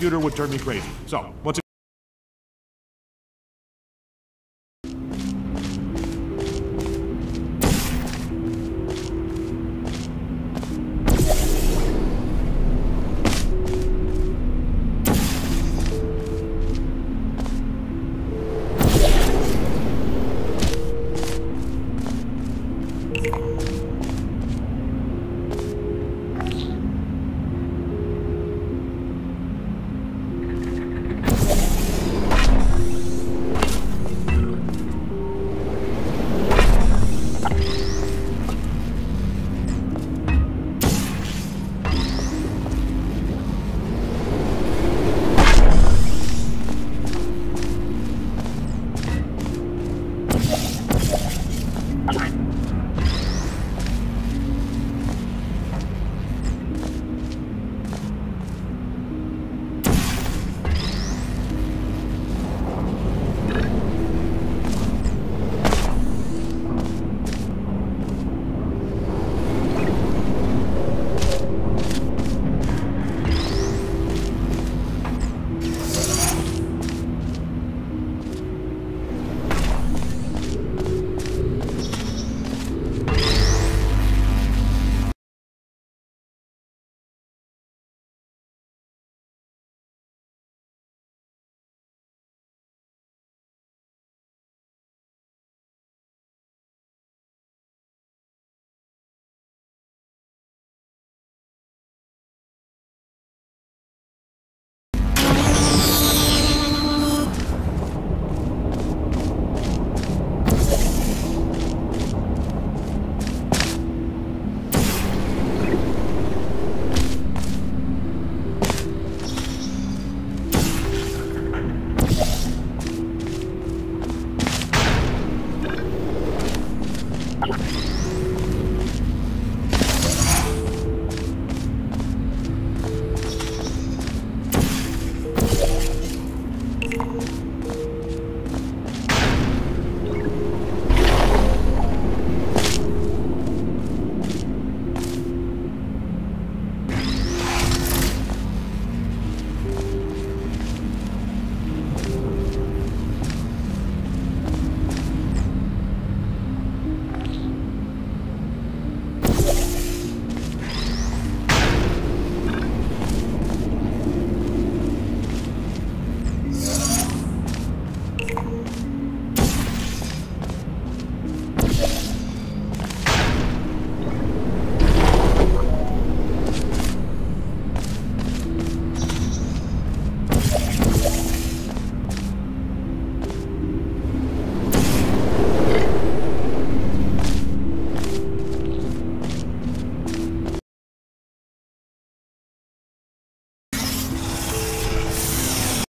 computer would turn me crazy. So, once What?